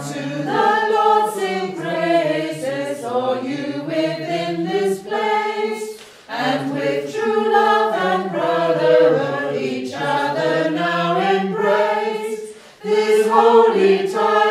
to the Lord sing praises, all you within this place, and with true love and brotherhood each other now embrace this holy time.